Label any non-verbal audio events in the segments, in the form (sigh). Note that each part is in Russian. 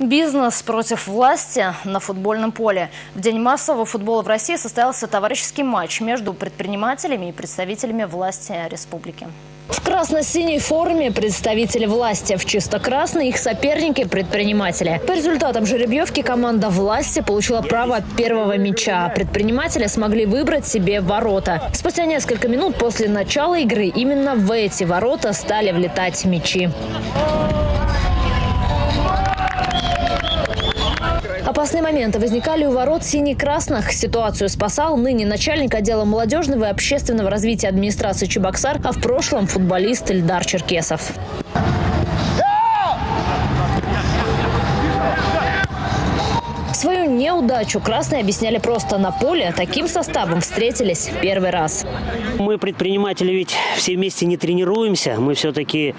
Бизнес против власти на футбольном поле. В день массового футбола в России состоялся товарищеский матч между предпринимателями и представителями власти республики. В красно-синей форме представители власти, в чисто-красной их соперники – предприниматели. По результатам жеребьевки команда власти получила право первого мяча. Предприниматели смогли выбрать себе ворота. Спустя несколько минут после начала игры именно в эти ворота стали влетать мячи. Опасные моменты возникали у ворот сине-красных. Ситуацию спасал ныне начальник отдела молодежного и общественного развития администрации Чебоксар, а в прошлом футболист Эльдар Черкесов. Свою неудачу красные объясняли просто на поле. Таким составом встретились первый раз. Мы, предприниматели, ведь все вместе не тренируемся. Мы все-таки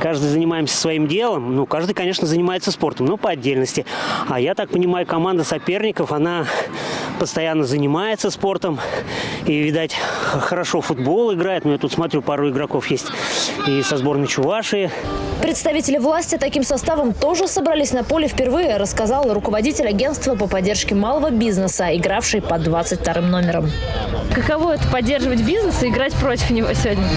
каждый занимаемся своим делом. Ну, каждый, конечно, занимается спортом, но по отдельности. А я так понимаю, команда соперников, она постоянно занимается спортом. И, видать, хорошо футбол играет. Но я тут смотрю, пару игроков есть и со сборной Чувашии. Представители власти таким составом тоже собрались на поле впервые, рассказал руководитель агентства по поддержке малого бизнеса, игравший под 22 номером. Каково это поддерживать бизнес и играть против него сегодня?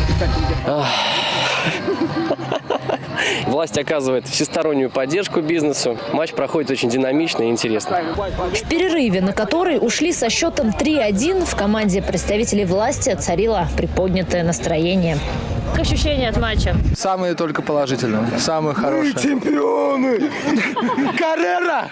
(laughs) Власть оказывает всестороннюю поддержку бизнесу. Матч проходит очень динамично и интересно. В перерыве, на который ушли со счетом 3-1, в команде представителей власти царило приподнятое настроение. Как ощущения от матча? Самые только положительные, самые хорошие. Мы чемпионы! (laughs) Каррера!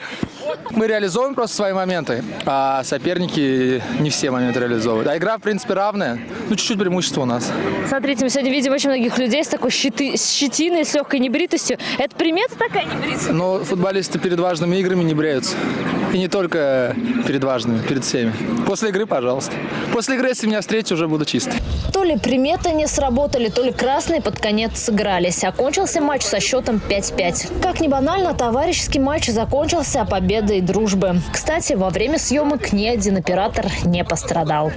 Мы реализовываем просто свои моменты, а соперники не все моменты реализовывают. А игра, в принципе, равная. Ну, чуть-чуть преимущество у нас. Смотрите, мы сегодня видим очень многих людей с такой щиты, с щетиной, с легкой небритостью. Это примета такая небритость? Но футболисты перед важными играми не бреются. И не только перед важными, перед всеми. После игры, пожалуйста. После игры, если меня встретить, уже буду чистый. То ли приметы не сработали, то ли красные под конец сыгрались. Окончился матч со счетом 5-5. Как ни банально, товарищеский матч закончился победой дружбы. Кстати, во время съемок ни один оператор не пострадал.